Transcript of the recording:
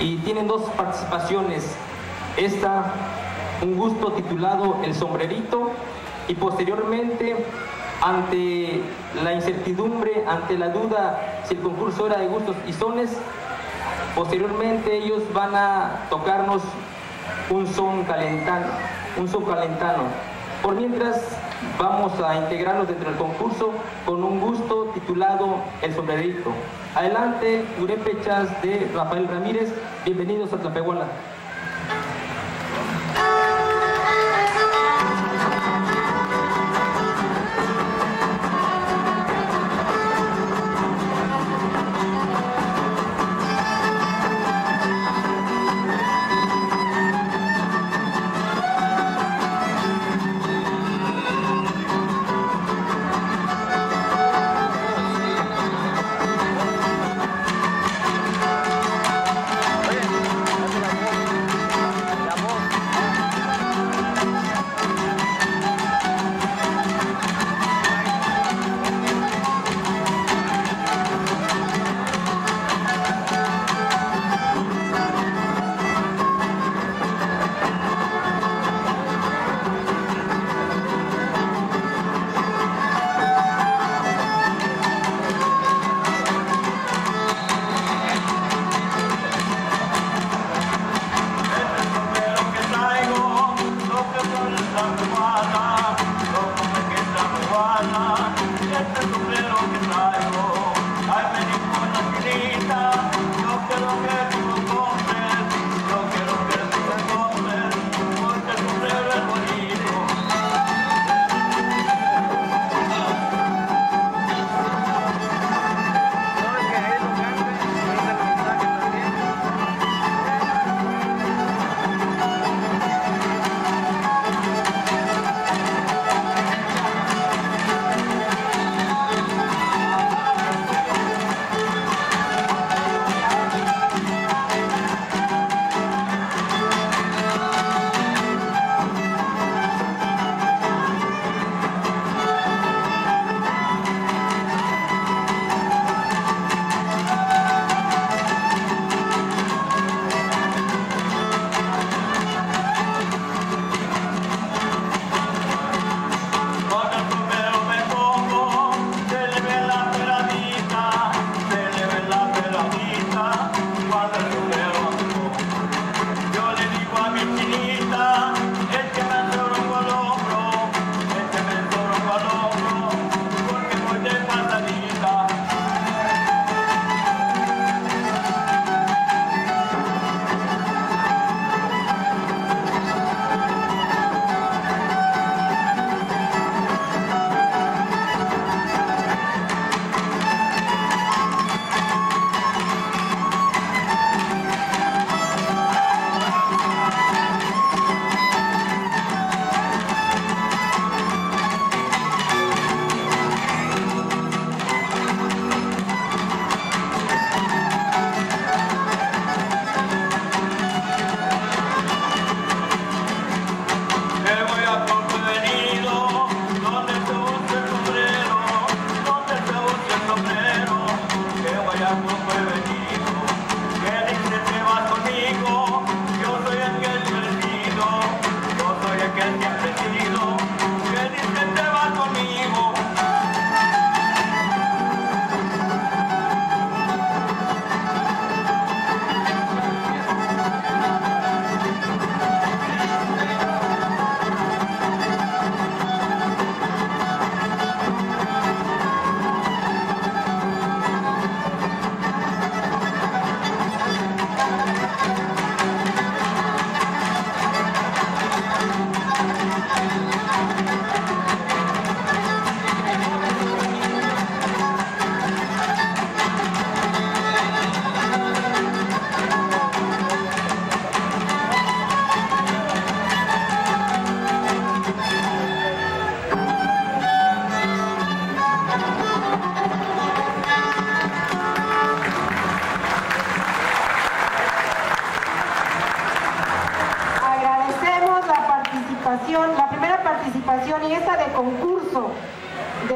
y tienen dos participaciones. Esta, un gusto titulado El sombrerito y posteriormente ante la incertidumbre, ante la duda si el concurso era de gustos y sones, posteriormente ellos van a tocarnos un son calentano, un son calentano. Por mientras vamos a integrarnos dentro del concurso con un gusto titulado El sombrerito. Adelante, Urepechas de Rafael Ramírez, bienvenidos a Tlapehuala. La primera participación y esta de concurso